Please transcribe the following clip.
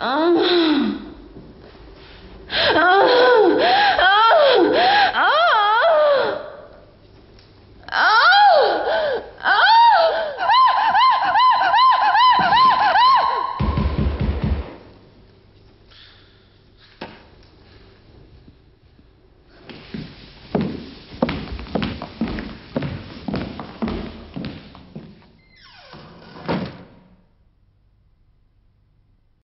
Oh.